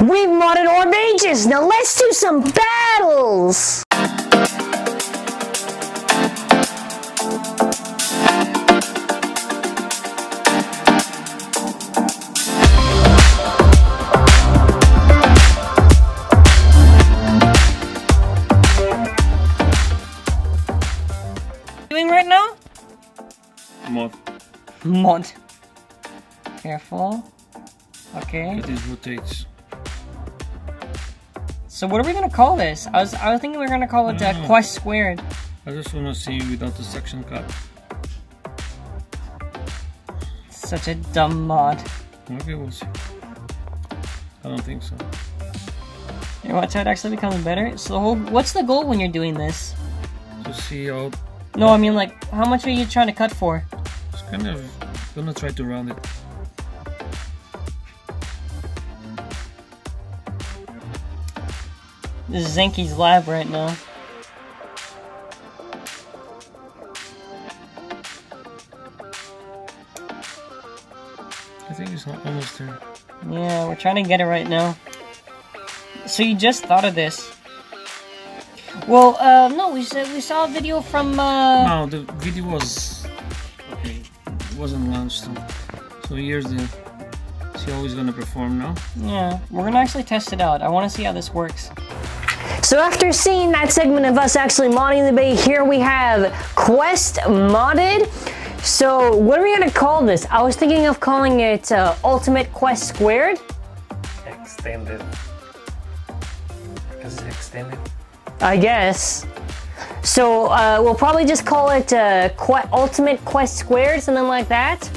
We've modded our mages. Now let's do some battles. Doing right now? Mod. Mod. Careful. Okay. It is rotates. So what are we gonna call this? I was I was thinking we were gonna call it uh. Quest Squared. I just wanna see without the suction cup. Such a dumb mod. Okay, we'll see. I don't think so. You watch how it actually becomes better. So the whole, what's the goal when you're doing this? To see how No, I mean like how much are you trying to cut for? it's kind of gonna try to round it. This is Zankye's lab right now. I think it's almost there. Yeah, we're trying to get it right now. So you just thought of this? Well, uh, no, we said we saw a video from uh. No, the video was okay. It wasn't launched, so, here's the. See how he's gonna perform now. Yeah, we're gonna actually test it out. I want to see how this works. So after seeing that segment of us actually modding the bay, here we have Quest modded. So what are we gonna call this? I was thinking of calling it uh, Ultimate Quest Squared. Extended. Because it's extended. I guess. So uh, we'll probably just call it uh, Qu- Ultimate Quest Squared, something like that.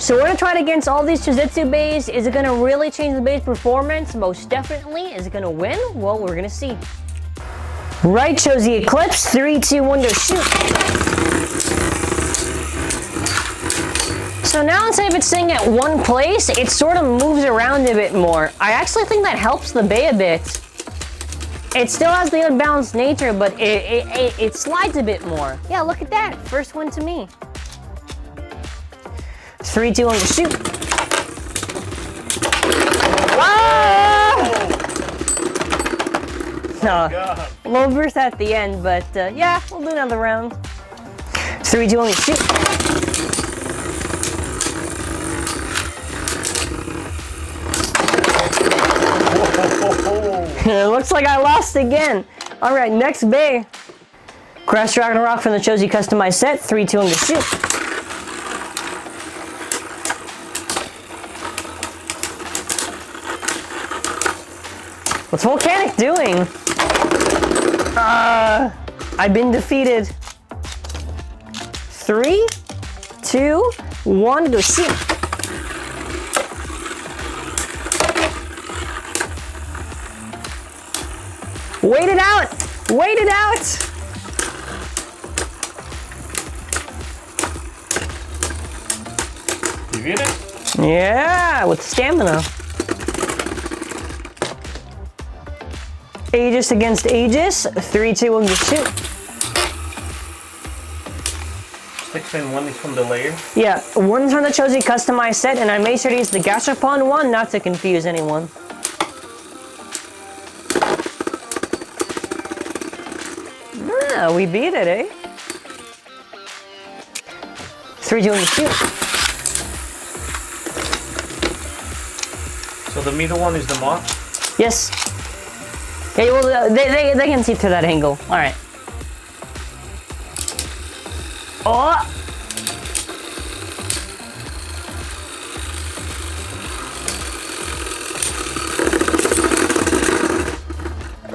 So we're gonna try it against all these Jujutsu bays. Is it gonna really change the bay's performance? Most definitely. Is it gonna win? Well, we're gonna see. Right, shows the Eclipse. Three, two, one, go shoot. So now instead of it staying at one place, it sort of moves around a bit more. I actually think that helps the bay a bit. It still has the unbalanced nature, but it, it, it, it slides a bit more. Yeah, look at that. First one to me. Three, two, one, shoot. Ah! No, low burst at the end, but uh, yeah, we'll do another round. Three, two, one, shoot. it looks like I lost again. All right, next bay. Crash Rock from the Cho-Z customized set. Three, two, one, shoot. What's Volcanic doing? Uh, I've been defeated. Three, two, one, go see. Wait it out! Wait it out! You get it? Yeah, with stamina. Aegis against Aegis. Three, two, one, go shoot. Six and one is from the layer. Yeah, one's from the Cho-Z customized set, and I made sure to use the Gashapon one not to confuse anyone. Ah, we beat it, eh? Three, two, one, shoot. So the middle one is the moth. Yes. Okay, well, uh, they, they, they can see through that angle. All right. Oh!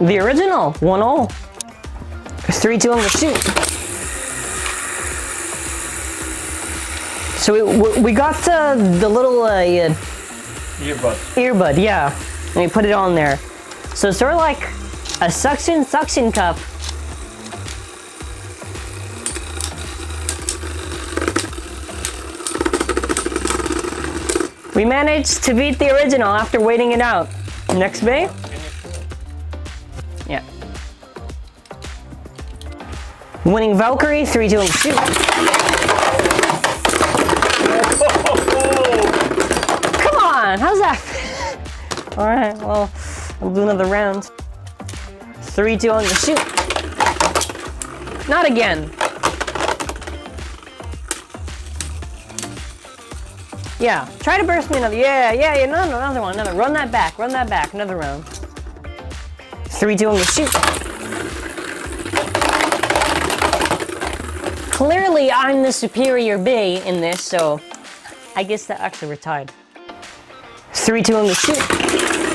The original, 1 0. 3 2 on the shoot. So we, we- got uh, the little uh, uh, Earbud. earbud, yeah. And we put it on there. So sort of like a suction suction cup. We managed to beat the original after waiting it out. Next bay? Yeah. Winning Valkyrie, 3 2 and shoot. Come on, how's that? All right, well, we'll do another round. Three, two, on the shoot. Not again. Yeah, try to burst me another. Yeah, yeah, yeah, no, no, another one, another. Run that back, run that back, another round. Three, two, on the shoot. Clearly, I'm the superior bee in this, so I guess that actually we're tied. Three, two, on the shoot.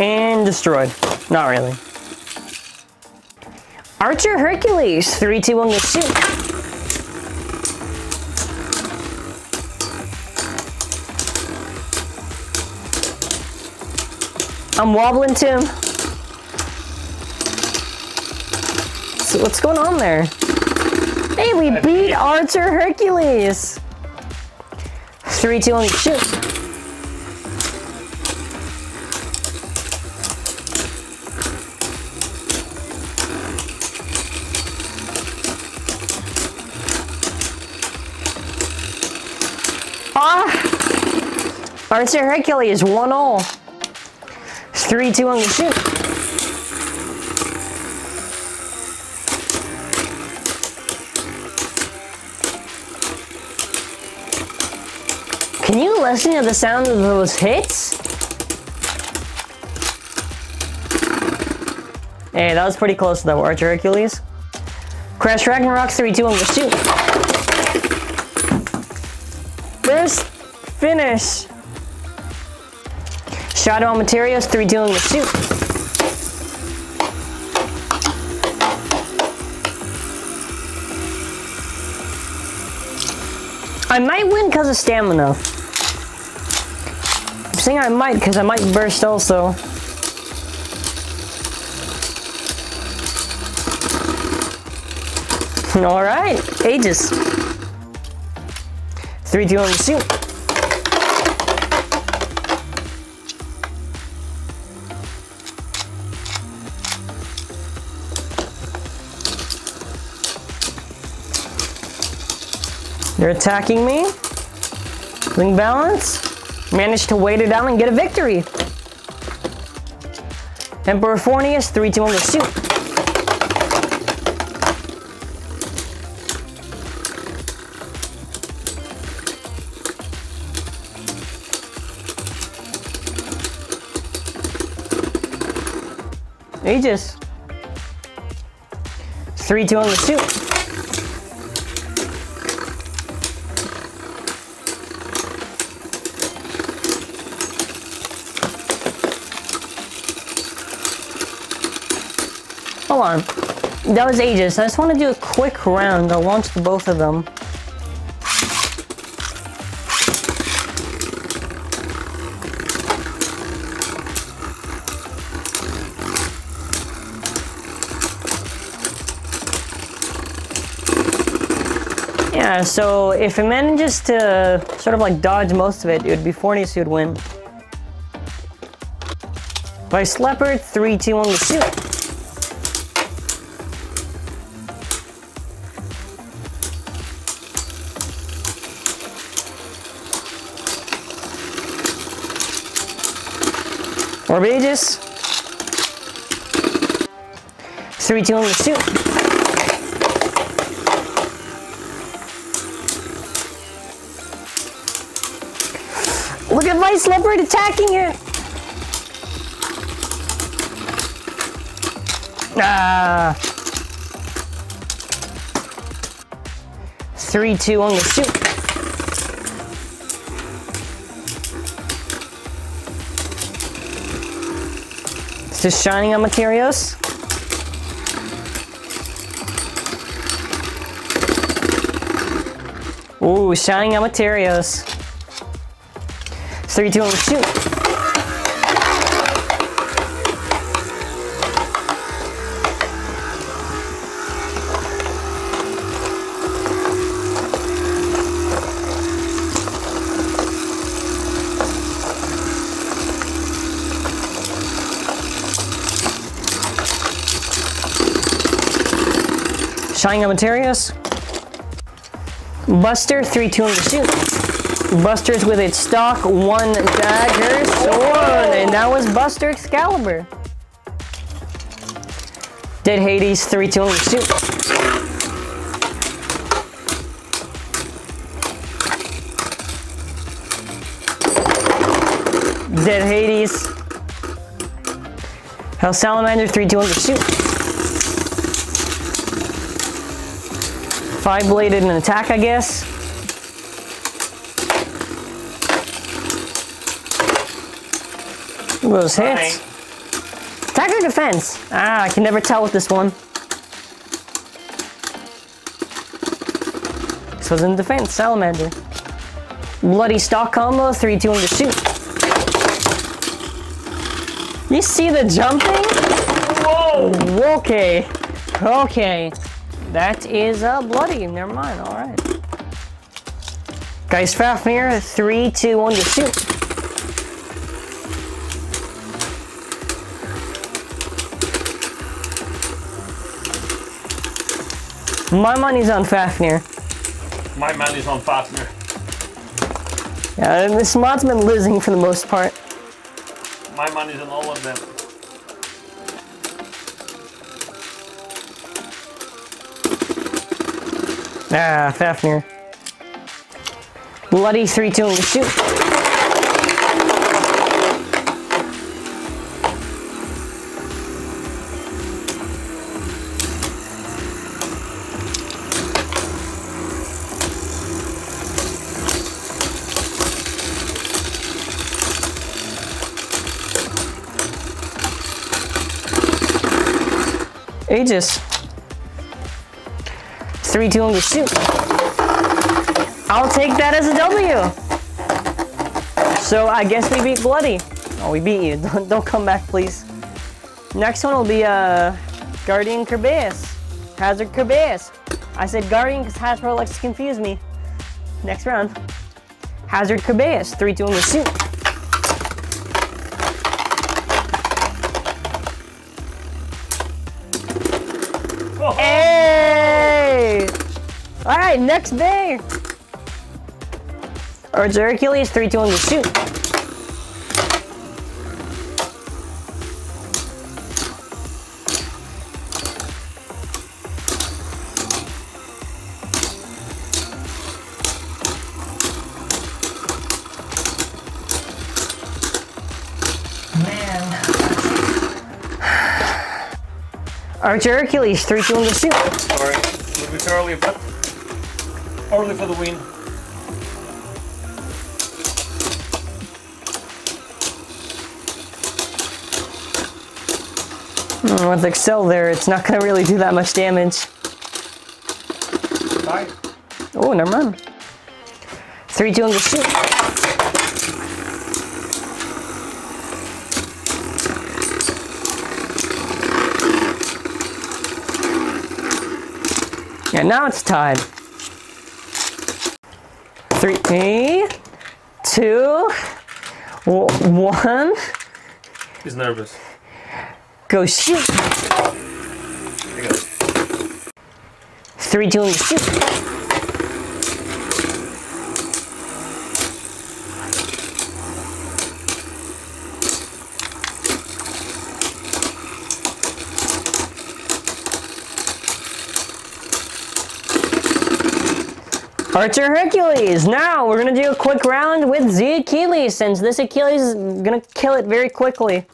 And destroyed. Not really. Archer Hercules, 3, 2, 1, go shoot. I'm wobbling, Tim. So what's going on there? Hey, we beat Archer Hercules. 3, 2, 1, shoot. Ah! Archer Hercules, 1 all. 3, 2, on the shoot. Can you listen to the sound of those hits? Hey, that was pretty close though, Archer Hercules. Crash Ragnarok 3, 2, on the shoot. Finish. Shadow Amaterios, 3, 2, 1, go shoot. I might win because of stamina. I'm saying I might because I might burst also. All right, Aegis. Three, one, shoot. They're attacking me. Wing balance. Managed to wait it down and get a victory. Emperor Forneus, 3, 2, 1, go shoot. Aegis. 3, 2, 1, go shoot. Hold on. That was Aegis. I just want to do a quick round. I'll launch the both of them. Yeah, so if it manages to sort of like dodge most of it, it would be Forneus who would win. Vice Leopard, 3, 2, 1, go shoot. Orb Aegis. Three, two, one, shoot. Look at Vice Leopard attacking it. Ah. Three, two, one, shoot. Just shining on materials. Ooh, shining on materials. Three, two, one, shoot. Flying Amaterasu. Buster, 3 2 on the. Buster's with its stock, one dagger sword, and that was Buster Excalibur. Dead Hades, 3 2 on the. Dead Hades. Hell Salamander, 3 2 on the. Five bladed and attack, I guess. Those hits. Attack or defense? Ah, I can never tell with this one. This was in defense, Salamander. Bloody stock combo, 3 2 on the shoot. You see the jumping? Whoa! Okay. Okay. That is uh, bloody. Never mind. All right. Geist, Fafnir, 3 2 on the shoot. My money's on Fafnir. My money's on Fafnir. Yeah, this mod's been losing for the most part. My money's on all of them. Ah, Fafnir. Bloody 3 2 on shoot. 3 2 on the shoot. I'll take that as a W. So I guess we beat Bloody. Oh, we beat you. Don't, don't come back, please. Next one will be uh, Guardian Kerbeus. Hazard Kerbeus. I said Guardian because Hasbro likes to confuse me. Next round. Hazard Kerbeus. 3 2 on the shoot. Right, next bay. Or Hercules, 3 2 on the shoot. Archer Hercules, 3 2 on the shoot. Sorry, a little early, but early for the win. Mm, With Excel there, it's not gonna really do that much damage. Bye. Oh, never mind. 3 2 on the shoot. Yeah, now it's tied. Three, two, one. He's nervous. Go shoot. I got it. Three, two, shoot. Archer Hercules. Now we're gonna do a quick round with Z Achilles, since this Achilles is gonna kill it very quickly.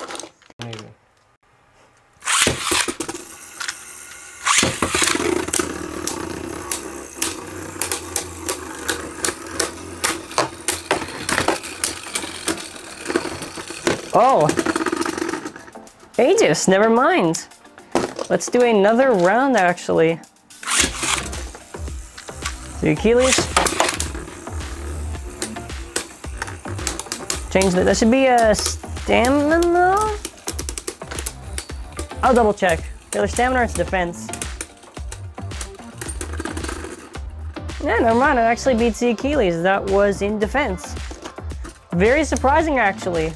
Oh. Aegis, never mind. Let's do another round actually. The Achilles. Change that. That should be a stamina. I'll double check. Either stamina or it's defense. Yeah, never mind. It actually beats the Achilles. That was in defense. Very surprising, actually.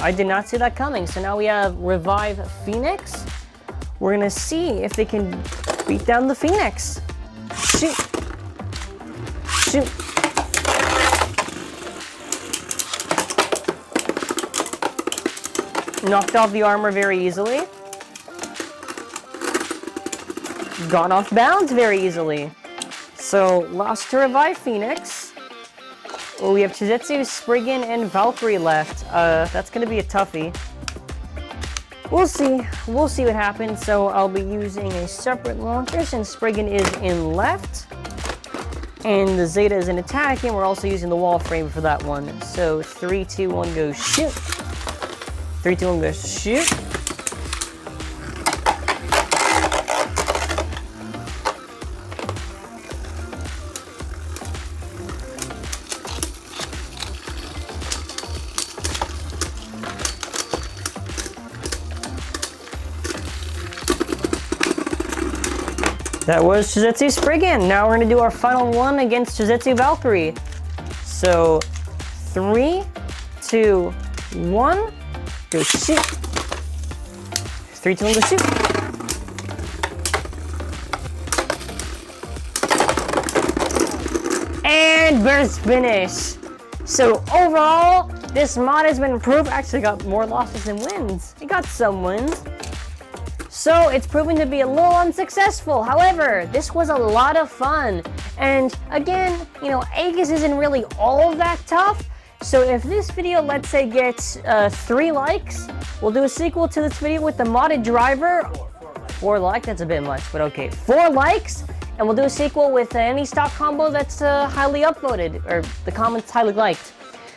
I did not see that coming. So now we have Revive Phoenix. We're gonna see if they can beat down the Phoenix. Knocked off the armor very easily. Gone off bounds very easily. So, lost to revive Phoenix. We have Chizetsu, Spriggan, and Valkyrie left. Uh, that's gonna be a toughie. We'll see. We'll see what happens. So I'll be using a separate launcher since Spriggan is in left. And the Zeta is an attack, and we're also using the wall frame for that one. So 3, 2, 1, go shoot. 3, 2, 1, go shoot. That was Chizetsu Spriggan. Now we're gonna do our final one against Chizetsu Valkyrie. So, three, two, one, go shoot. Three, two, one, go shoot. And burst finish. So overall, this mod has been improved. Actually got more losses than wins. It got some wins. So it's proven to be a little unsuccessful. However, this was a lot of fun. And again, you know, Aegis isn't really all that tough. So if this video, let's say, gets uh, three likes, we'll do a sequel to this video with the modded driver. Four likes, that's a bit much, but okay. Four likes, and we'll do a sequel with any stock combo that's uh, highly upvoted, or the comments highly liked.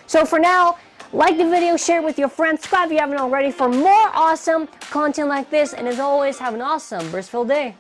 So for now, like the video, share it with your friends, subscribe if you haven't already for more awesome content like this, and as always, have an awesome burst-filled day.